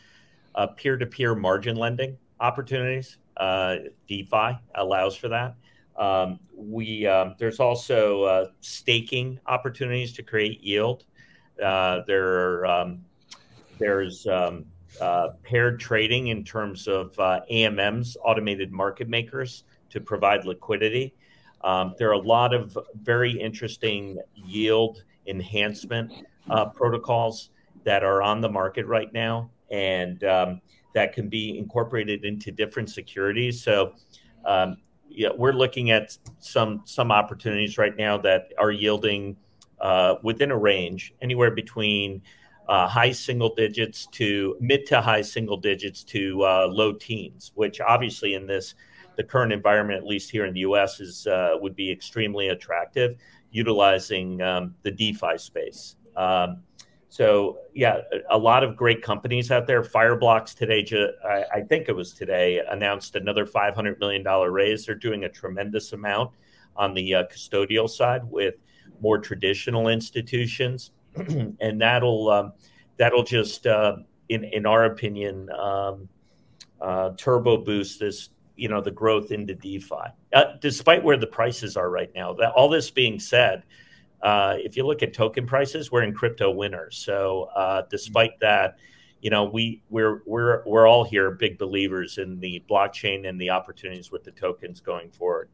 uh, peer-to-peer margin lending opportunities. Uh, DeFi allows for that. Um, we um, there's also uh, staking opportunities to create yield. There um, there's um, paired trading in terms of AMMs, automated market makers, to provide liquidity. Um, there are a lot of very interesting yield enhancement uh, protocols that are on the market right now, and um, that can be incorporated into different securities. So, um, yeah, we're looking at some some opportunities right now that are yielding uh, within a range anywhere between uh, high single digits to mid to high single digits to uh, low teens, which obviously in this the current environment, at least here in the U.S., is uh, would be extremely attractive, utilizing um, the DeFi space. Um, so yeah, a lot of great companies out there. Fireblocks today, I, I think it was today, announced another five hundred million dollar raise. They're doing a tremendous amount on the uh, custodial side with more traditional institutions, and that'll um, that'll just, uh, in in our opinion, um, uh, turbo boost this you know the growth into DeFi, uh, despite where the prices are right now. That all this being said, uh, if you look at token prices, we're in crypto winners. So uh, despite that, you know we we're we're we're all here big believers in the blockchain and the opportunities with the tokens going forward.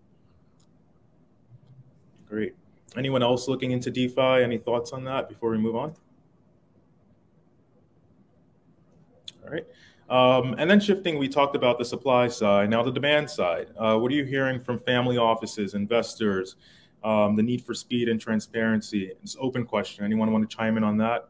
Great. Anyone else looking into DeFi? Any thoughts on that before we move on? All right. Um, and then shifting, we talked about the supply side. Now the demand side. Uh, what are you hearing from family offices, investors, um, the need for speed and transparency? It's open question. Anyone want to chime in on that?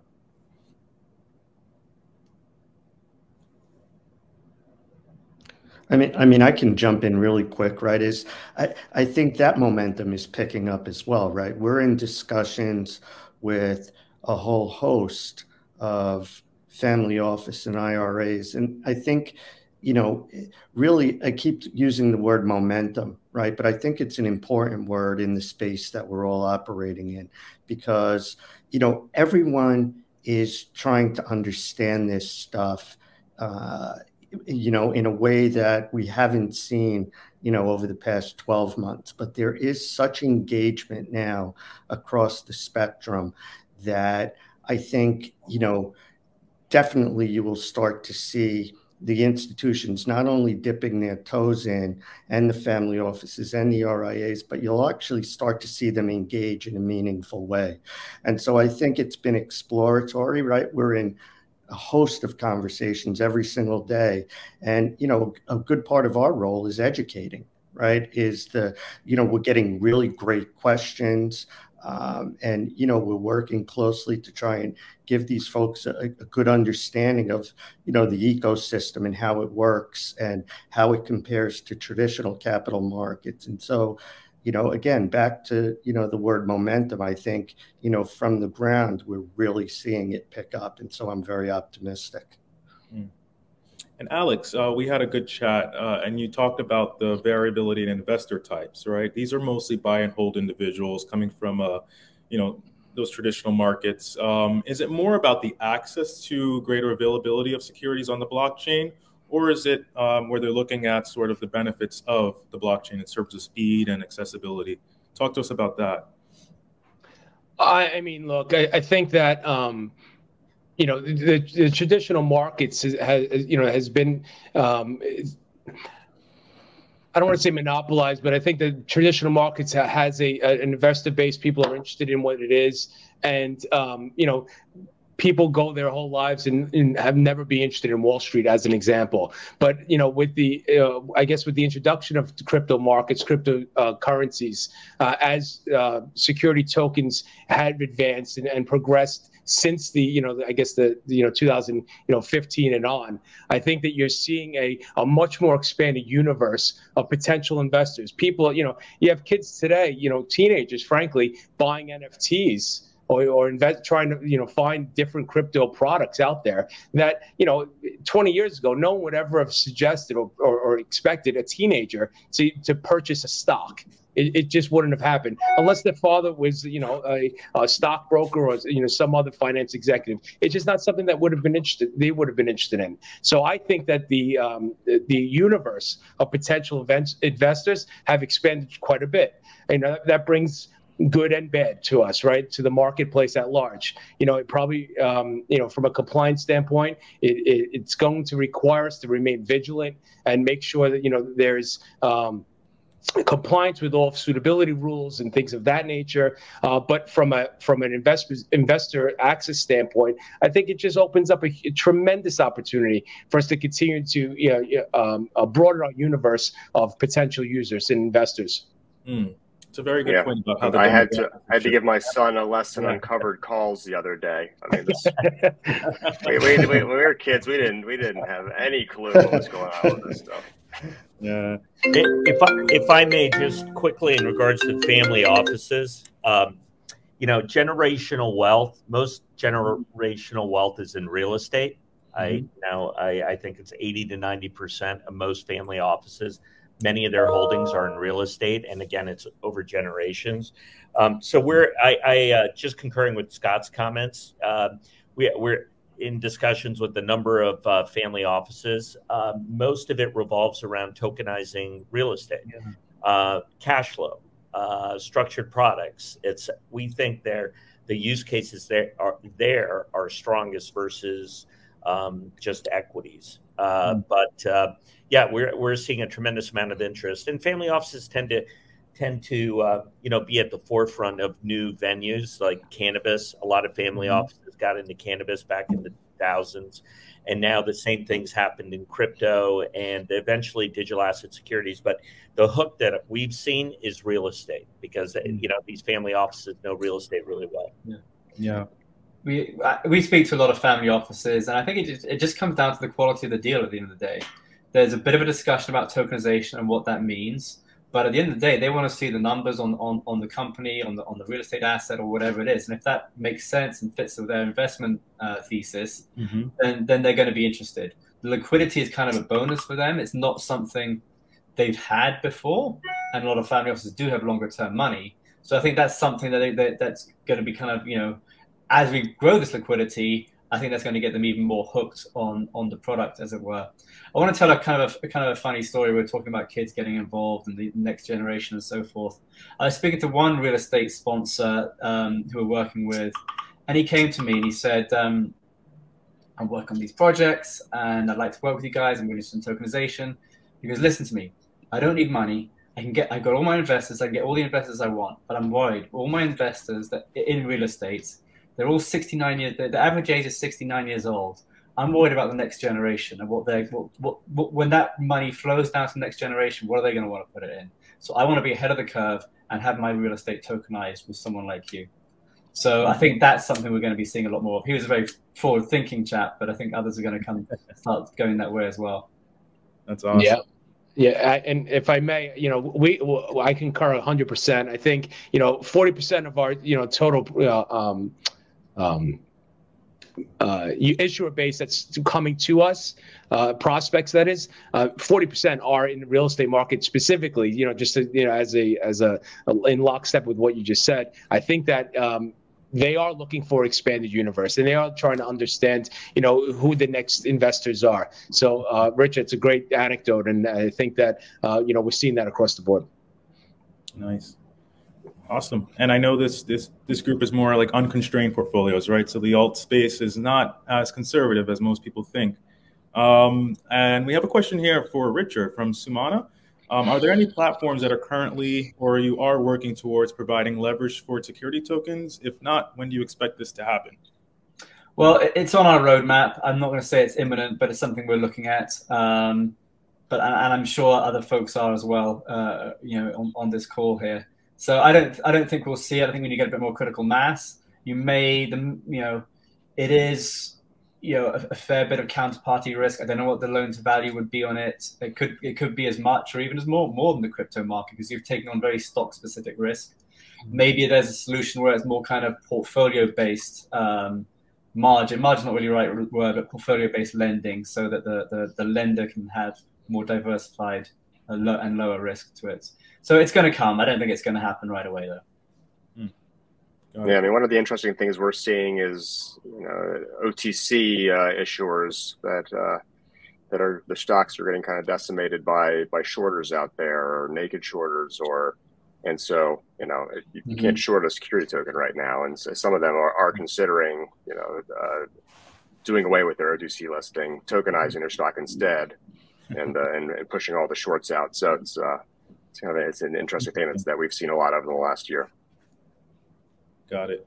I mean, I mean, I can jump in really quick, right? Is I, I think that momentum is picking up as well, right? We're in discussions with a whole host of family office and IRAs, and I think, you know, really, I keep using the word momentum, right? But I think it's an important word in the space that we're all operating in, because you know, everyone is trying to understand this stuff. Uh, you know, in a way that we haven't seen, you know, over the past 12 months. But there is such engagement now across the spectrum that I think, you know, definitely you will start to see the institutions not only dipping their toes in and the family offices and the RIAs, but you'll actually start to see them engage in a meaningful way. And so I think it's been exploratory, right? We're in a host of conversations every single day. And, you know, a good part of our role is educating, right? Is the, you know, we're getting really great questions. Um, and, you know, we're working closely to try and give these folks a, a good understanding of, you know, the ecosystem and how it works and how it compares to traditional capital markets. And so, you know, again, back to, you know, the word momentum, I think, you know, from the ground, we're really seeing it pick up. And so I'm very optimistic. Mm. And Alex, uh, we had a good chat, uh, and you talked about the variability in investor types, right? These are mostly buy and hold individuals coming from, uh, you know, those traditional markets. Um, is it more about the access to greater availability of securities on the blockchain, or is it um, where they're looking at sort of the benefits of the blockchain in terms of speed and accessibility? Talk to us about that. I, I mean, look, I, I think that um, you know the, the, traditional markets has, has, you know has been. Um, I don't want to say monopolized, but I think the traditional markets has a, an investor base. People are interested in what it is, and um, you know, people go their whole lives and, and, have never been interested in Wall Street, as an example. But you know, with the uh, I guess with the introduction of crypto markets, crypto uh, currencies, uh, as uh, security tokens have advanced and, and, progressed since the you know I guess the, you know 2000 you know 15 and on, I think that you're seeing a a much more expanded universe of potential investors. People, you know, you have kids today, you know, teenagers, frankly, buying NFTs or, or invest trying to you know find different crypto products out there that you know 20 years ago no one would ever have suggested or, or, or expected a teenager to, to purchase a stock it, it, just wouldn't have happened unless their father was, you know, a, a, stockbroker or you know some other finance executive. It's just not something that would have been interested. They would have been interested in. So I think that the um, the universe of potential events, investors have expanded quite a bit. You know, that brings good and bad to us, right? To the marketplace at large. You know, it probably, um, you know, from a compliance standpoint, it, it, it's going to require us to remain vigilant and make sure that, you know, there's, um, compliance with all suitability rules and things of that nature. Uh, but from a from an investor investor access standpoint, I think it just opens up a, a tremendous opportunity for us to continue to you know, um, broaden our universe of potential users and investors. Mm. It's a very good yeah. point about how I had to I had to give my son a lesson on covered calls the other day. I mean, this, we, we, we, when we were kids, we didn't we didn't have any clue what was going on with this stuff. Yeah. If I, if I may just quickly in regards to family offices, um, you know, generational wealth. Most generational wealth is in real estate. Mm-hmm. I you know I, I think it's eighty to ninety percent of most family offices Many of their holdings are in real estate, and again, it's over generations. Um, so we're I, I uh, just concurring with Scott's comments. Uh, we, we're in discussions with a number of uh, family offices. Uh, most of it revolves around tokenizing real estate, yeah. uh, cash flow, uh, structured products. It's we think there the use cases there are there are strongest versus um, just equities. Mm. But uh, yeah, we're we're seeing a tremendous amount of interest, and family offices tend to tend to uh, you know be at the forefront of new venues like cannabis. A lot of family mm-hmm. offices got into cannabis back in the thousands, and now the same things happened in crypto and eventually digital asset securities. But the hook that we've seen is real estate because mm-hmm. you know these family offices know real estate really well. Yeah. Yeah. We, uh, we speak to a lot of family offices, and I think it just, it just comes down to the quality of the deal at the end of the day. There's a bit of a discussion about tokenization and what that means but at the end of the day, they want to see the numbers on, on, on the company, on the on the real estate asset or whatever it is. And if that makes sense and fits with their investment uh, thesis, mm-hmm. then then they're going to be interested. The liquidity is kind of a bonus for them. It's not something they've had before, and a lot of family offices do have longer term money. So I think that's something that, they, that that's going to be kind of you know, as we grow this liquidity, I think that's going to get them even more hooked on on the product, as it were. I want to tell a kind of a, kind of a funny story. We are talking about kids getting involved and the next generation and so forth. I was speaking to one real estate sponsor um, who we're working with, and he came to me and he said, um, "I'm working on these projects, and I'd like to work with you guys. I'm going to do some tokenization." He goes, "Listen to me. I don't need money. I can get. I got all my investors. I can get all the investors I want, but I'm worried. All my investors that in real estate." They're all 69 years. The average age is 69 years old. I'm worried about the next generation and what they what, what, what, when that money flows down to the next generation, what are they going to want to put it in? So I want to be ahead of the curve and have my real estate tokenized with someone like you. So I think that's something we're going to be seeing a lot more of. He was a very forward-thinking chap, but I think others are going to come start going that way as well. That's awesome. Yeah. Yeah, and if I may, you know, we I concur 100%. I think you know 40% of our you know total uh, um, um, uh, issuer base that's coming to us, uh, prospects that is, uh, forty uh, percent are in the real estate market specifically. You know, just to, you know, as a as a, a, in lockstep with what you just said. I think that. Um, they are looking for expanded universe and they are trying to understand you know who the next investors are so uh, rich it's a great anecdote and i think that uh, you know we're seeing that across the board nice Awesome. And I know this this this group is more like unconstrained portfolios, right? So the alt space is not as conservative as most people think. Um, and we have a question here for Richard from Sumana. Um, are there any platforms that are currently or you are working towards providing leverage for security tokens? If not, when do you expect this to happen? Well, it's on our roadmap. I'm not going to say it's imminent, but it's something we're looking at. Um, but and I'm sure other folks are as well. Uh, you know, on, on this call here. So I don't I don't think we'll see it. I think when you get a bit more critical mass, you may the you know it is you know a, a, fair bit of counterparty risk. I don't know what the loan to value would be on it. It could it could be as much or even as more more than the crypto market because you've taken on very stock specific risk. Maybe there's a solution where it's more kind of portfolio based um, margin. Margin's not really the right word, but portfolio based lending, so that the, the the lender can have more diversified and lower risk to it. So it's going to come. I don't think it's going to happen right away, though. Hmm. Yeah, I mean, one of the interesting things we're seeing is you know OTC uh, issuers that uh, that are the stocks are getting kind of decimated by by shorters out there or naked shorters or and so you know you, mm-hmm. can't short a security token right now and so some of them are, are considering you know uh, doing away with their OTC listing, tokenizing their stock instead, and, uh, and, and pushing all the shorts out. So it's uh, it's kind of it's an interesting thing that's, that we've seen a lot of in the last year. Got it.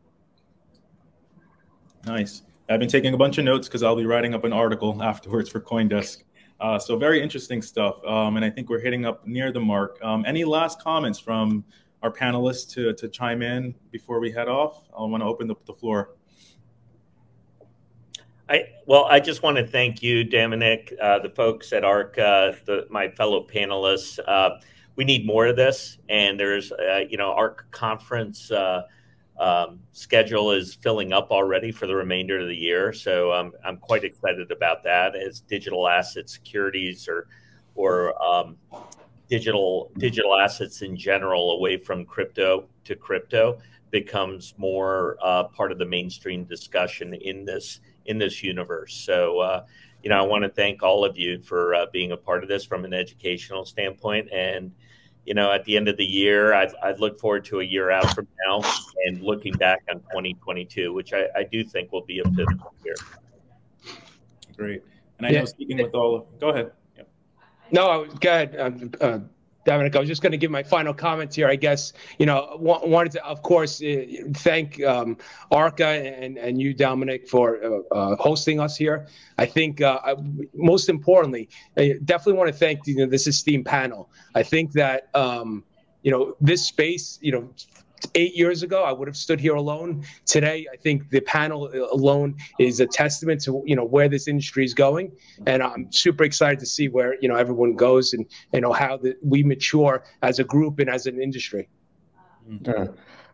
Nice. I've been taking a bunch of notes because I'll be writing up an article afterwards for CoinDesk. Uh, so very interesting stuff, um, and I think we're hitting up near the mark. Um, any last comments from our panelists to, to chime in before we head off? I want to open up the floor. I well, I just want to thank you, Damanick, uh, the folks at uh, the, my fellow panelists. Uh, we need more of this. And there's, uh, you know, our conference uh, um, schedule is filling up already for the remainder of the year. So um, I'm quite excited about that as digital asset securities or, or um, digital digital assets in general away from crypto to crypto becomes more uh, part of the mainstream discussion in this in this universe. So, uh, you know, I want to thank all of you for uh, being a part of this from an educational standpoint. And, you know, at the end of the year, I, I look forward to a year out from now and looking back on 2022, which I, I do think will be a pivotal year. Great. And I yeah. know speaking with all of, go ahead. Yeah. No, go ahead. Um, uh, Damanick, I was just going to give my final comments here. I guess you know wanted to, of course, uh, thank um, ARCA and and you, Damanick, for uh, uh, hosting us here. I think uh, most importantly, I definitely want to thank you know, this esteemed panel. I think that um, you know this space, you know, eight years ago, I would have stood here alone. Today, I think the panel alone is a testament to you know where this industry is going, and I'm super excited to see where you know everyone goes and you know how the, we mature as a group and as an industry. Uh,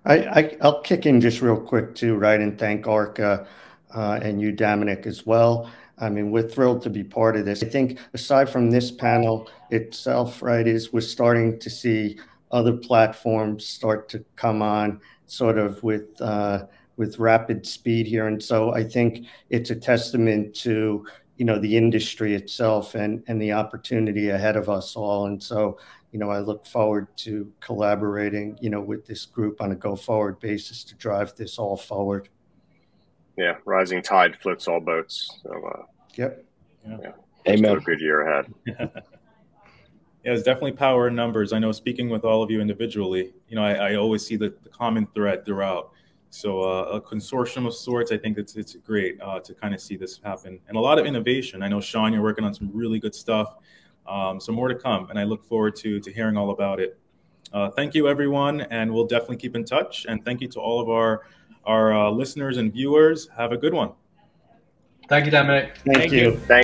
I, I will kick in just real quick too, right, and thank ARCA uh, and you, Damanick, as well. I mean, we're thrilled to be part of this. I think aside from this panel itself, right, is we're starting to see other platforms start to come on sort of with uh, with rapid speed here. And so I think it's a testament to you know the industry itself and and the opportunity ahead of us all. And so you know I look forward to collaborating you know with this group on a go forward basis to drive this all forward. Yeah, rising tide floats all boats. So uh, yep. Yeah. yeah. Amen. a good year ahead. Yeah, it's definitely power in numbers. I know speaking with all of you individually, you know, I, I always see the, the, common thread throughout. So uh, a consortium of sorts, I think it's it's great uh, to kind of see this happen, and a lot of innovation. I know Sean, you're working on some really good stuff. Um, so more to come, and I look forward to to hearing all about it. Uh, thank you, everyone, and we'll definitely keep in touch. And thank you to all of our our uh, listeners and viewers. Have a good one. Thank you, Damanick. Thank, thank you. you. Thank